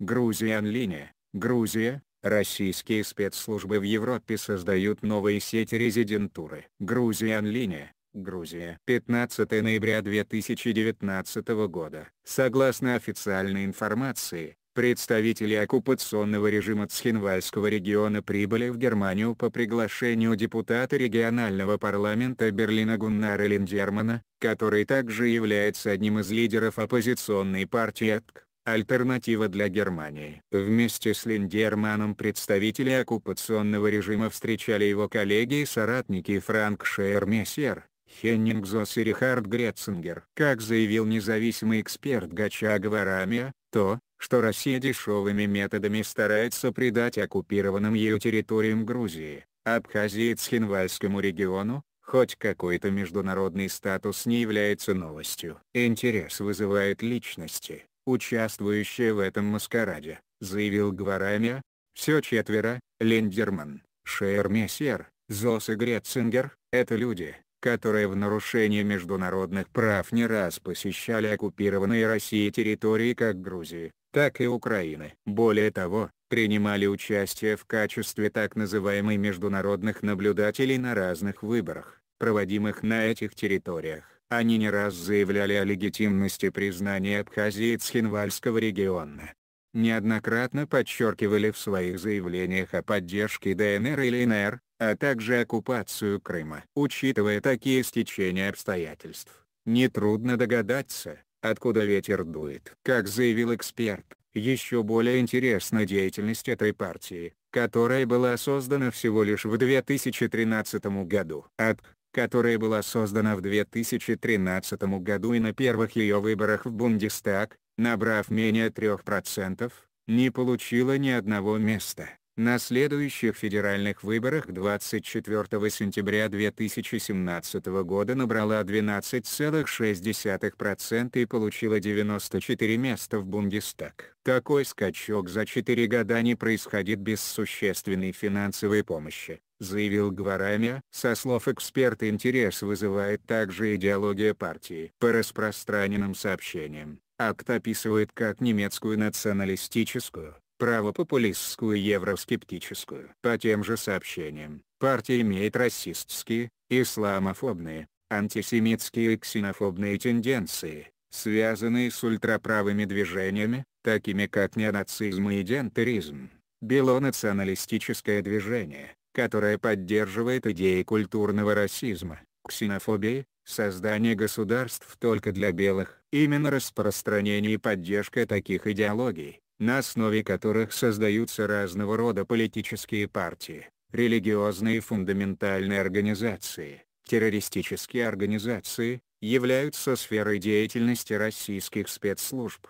Грузия Линия, Грузия, российские спецслужбы в Европе создают новые сети резидентуры. Грузия Линия, Грузия. 15 ноября 2019 года. Согласно официальной информации, представители оккупационного режима Цхинвальского региона прибыли в Германию по приглашению депутата регионального парламента Берлина Гуннара Линдермана, который также является одним из лидеров оппозиционной партии АТК. Альтернатива для Германии. Вместе с Линдерманом представители оккупационного режима встречали его коллеги и соратники Франк Шейер-Мессер, Хеннинг Зос и Рихард Гретцингер. Как заявил независимый эксперт Гача Гварамия, то, что Россия дешевыми методами старается придать оккупированным ее территориям Грузии, Абхазии и Цхинвальскому региону, хоть какой-то международный статус не является новостью. Интерес вызывает личности, участвующие в этом маскараде, заявил Гварамия. Все четверо, Лендерман, Шейер Мессер, Зос и Гретцингер, это люди, которые в нарушение международных прав не раз посещали оккупированные Россией территории как Грузии, так и Украины. Более того, принимали участие в качестве так называемых международных наблюдателей на разных выборах, проводимых на этих территориях. Они не раз заявляли о легитимности признания Абхазии Цхинвальского региона. Неоднократно подчеркивали в своих заявлениях о поддержке ДНР и ЛНР, а также оккупацию Крыма. Учитывая такие стечения обстоятельств, нетрудно догадаться, откуда ветер дует. Как заявил эксперт, еще более интересна деятельность этой партии, которая была создана всего лишь в 2013 году. АТК, которая была создана в 2013 году и на первых ее выборах в Бундестаг, набрав менее 3%, не получила ни одного места. На следующих федеральных выборах 24 сентября 2017 года набрала 12,6% и получила 94 места в Бундестаг. Такой скачок за 4 года не происходит без существенной финансовой помощи, заявил Гварамия. Со слов эксперта интерес вызывает также идеология партии. По распространенным сообщениям, акт описывает как немецкую националистическую, правопопулистскую евроскептическую. По тем же сообщениям, партия имеет расистские, исламофобные, антисемитские и ксенофобные тенденции, связанные с ультраправыми движениями, такими как неонацизм и идентаризм, белонационалистическое движение, которое поддерживает идеи культурного расизма, ксенофобии, создание государств только для белых. Именно распространение и поддержка таких идеологий, на основе которых создаются разного рода политические партии, религиозные фундаментальные организации, террористические организации, являются сферой деятельности российских спецслужб.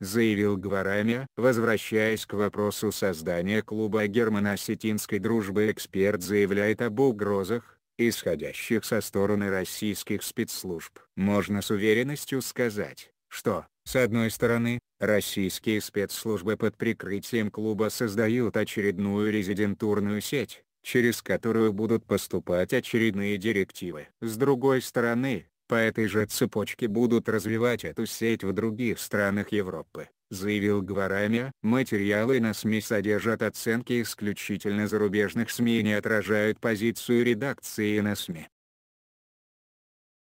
Заявил Гварамия. Возвращаясь к вопросу создания клуба германо-осетинской дружбы эксперт заявляет об угрозах, исходящих со стороны российских спецслужб. Можно с уверенностью сказать, что, с одной стороны, российские спецслужбы под прикрытием клуба создают очередную резидентурную сеть, через которую будут поступать очередные директивы. С другой стороны, по этой же цепочке будут развивать эту сеть в других странах Европы, заявил Гварамия. Материалы на СМИ содержат оценки исключительно зарубежных СМИ и не отражают позицию редакции на СМИ.